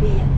being.